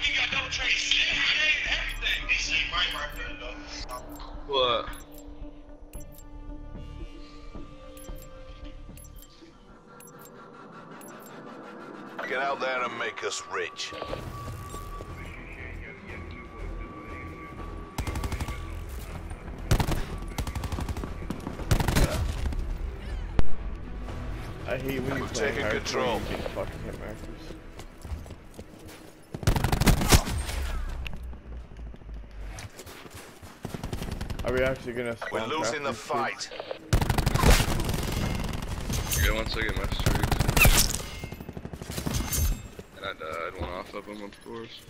everything. I give y'all double trade shit, everything. This ain't right right there, though. What? Get out there and make us rich. I hate when you We're play taking hardcore control. you fucking hit markers. Are we actually gonna We're losing the crafters, fight. Yeah, once I get my streaks. And I died, went off of them, of course.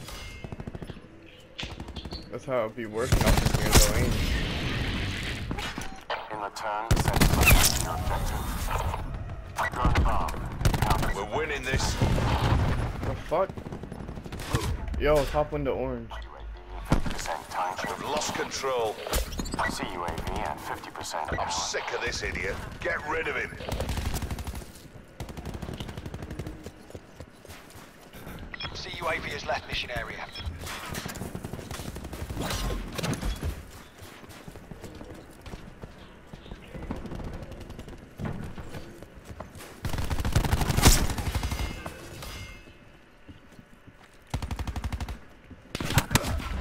That's how it'd be working out this thing going. In return, send fighters your objective. Drone bomb. Counter. We're winning this. The fuck? Yo, top window orange. UAV, 50% time We've lost control. CUAV at 50% I'm sick of this idiot. Get rid of him. CUAV has left mission area.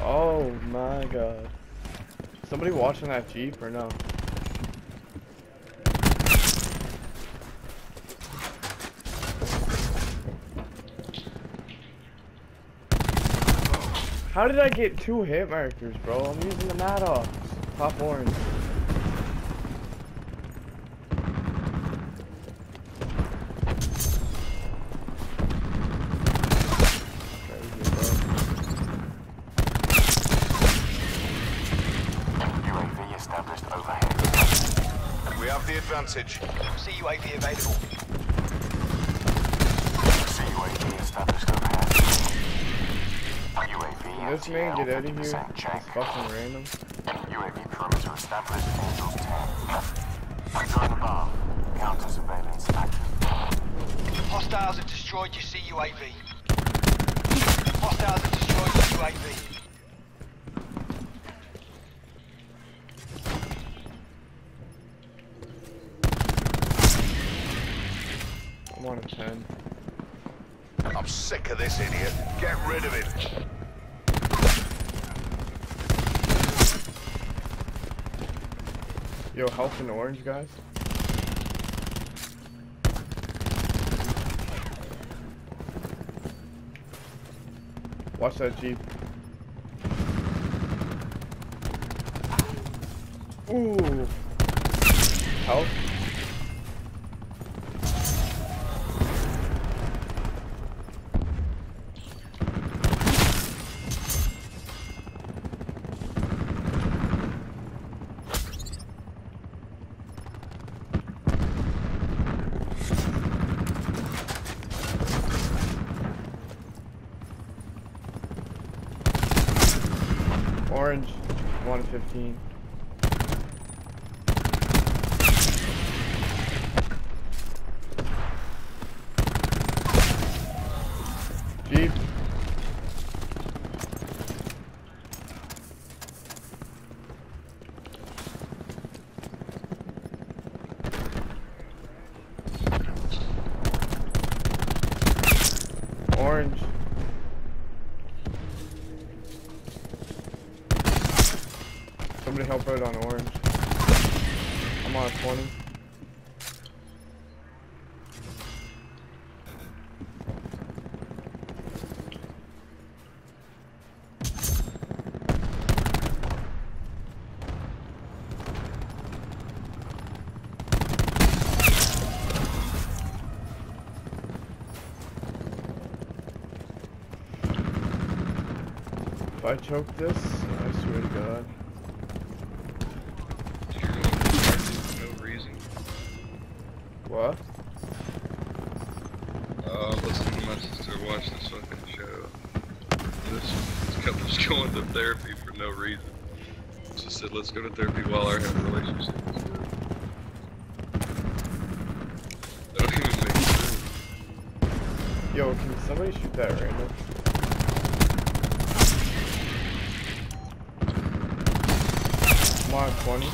Oh my god. Somebody watching that Jeep or no? How did I get two hit markers, bro? I'm using the Maddox. Top orange. Crazy, bro. UAV established overhead. We have the advantage. CUAV available. CUAV established overhead. UAV Can this man get out of here? 50% It's check. fucking random. UAV perimeter established. Angel 10. Drone bomb. Counter surveillance active. Hostiles have destroyed your CUAV. Hostiles have destroyed your UAV. I'm 10. I'm sick of this idiot. Get rid of him. Yo, health in orange, guys. Watch that Jeep. Ooh. Health. Orange. 115. Jeep. Orange. Somebody help out on orange. I'm on a 20. If I choke this, I swear to God. What? Uh, listen to my sister watch this fucking show. This, this couple's going to therapy for no reason. She said let's go to therapy while I have a relationship. Don't even make sense. Yo, can somebody shoot that random? Come on, 20.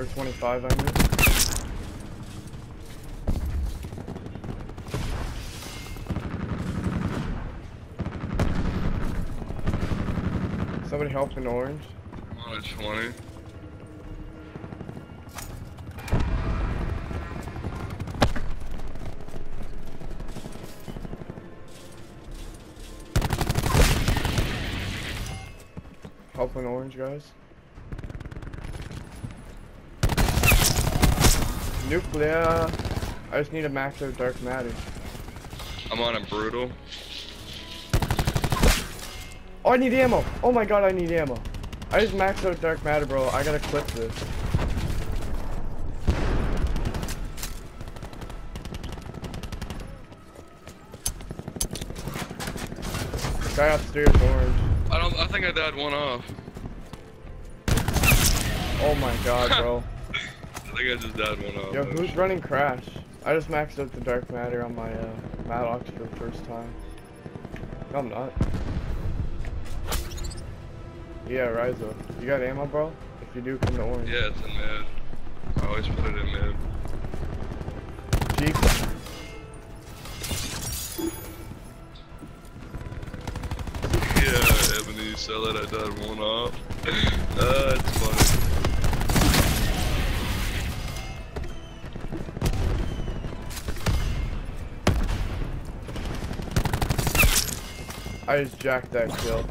Or 25, I mean. Somebody help in orange. I'm on a 20. Help in orange, guys. Nuclear. I just need a max of dark matter. I'm on a brutal. Oh, I need ammo. Oh my god, I need ammo. I just maxed out dark matter, bro. I gotta clip this. Guy upstairs, orange. I don't. I think I died one off. Oh my god, bro. I think I just died one off. Yo, who's running crash? I just maxed out the dark matter on my uh, Maddox for the first time. No, I'm not. Yeah, Ryizo. You got ammo, bro? If you do, come to orange. Yeah, it's in mid. I always put it in mid. Jeep. Yeah, Ebony, saw that I died one off. uh, that's funny. I just jacked that kill.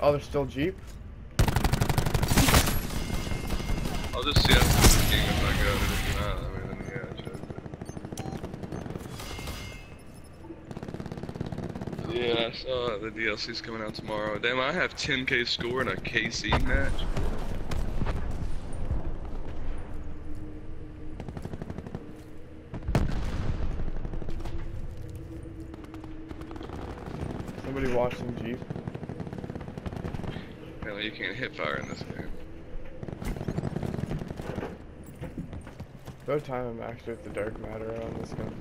Oh, there's still Jeep? I'll just see if I it. If not, I mean, yeah. I saw the DLC's coming out tomorrow. Damn, I have 10k score in a KC match. Somebody watching Jeep. Hell, you can't hit fire in this game. Go time I'm actually with the dark matter on this gun.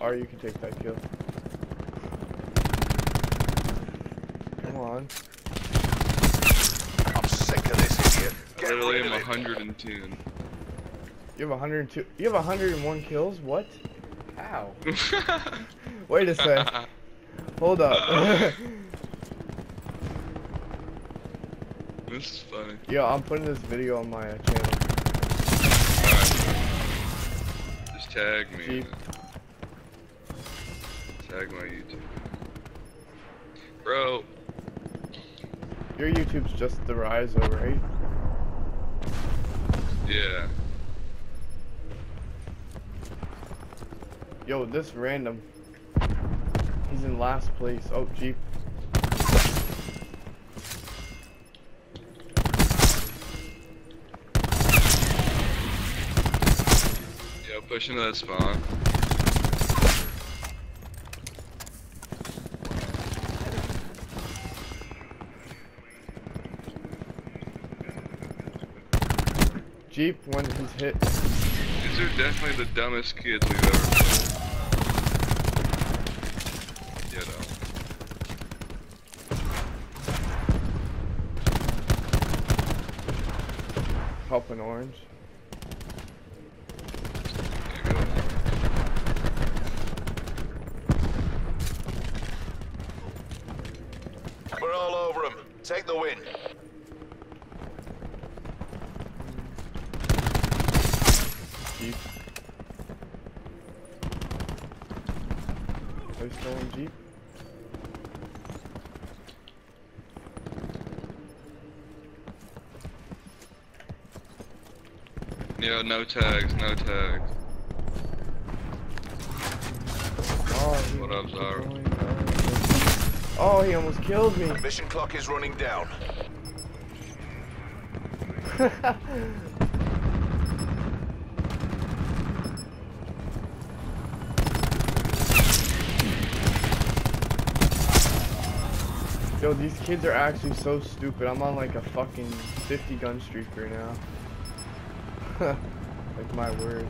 Or you can take that kill. Come on. I'm sick of this idiot. I Get literally rid am 110. You have 102. You have 101 kills? What? How? Wait a sec. Hold up. this is funny. Yo, I'm putting this video on my uh, channel. Alright. Just tag me. Jeep. Tag my YouTube. Bro, Your YouTube's just the Ryizo, right? yeah. Yo, this random. He's in last place. Oh, Jeep. Yo, push into that spawn. Jeep when he's hit. These are definitely the dumbest kids we've ever Helping orange. We're all over him. Take the win. Jeep. Are you still in Jeep? Yeah, no tags, no tags. Oh, what up, Zara? Oh, he almost killed me. Mission clock is running down. Yo, these kids are actually so stupid. I'm on like a fucking 50 gun streak right now like my word.